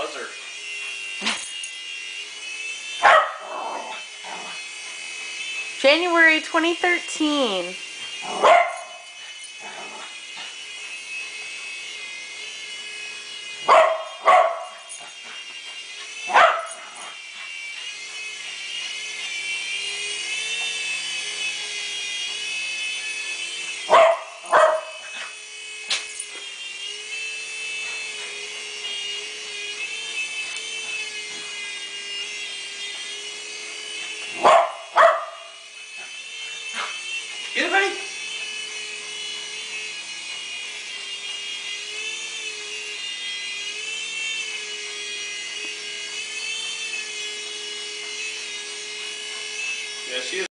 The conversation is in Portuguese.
buzzer. January 2013. Buddy. Yeah, she is.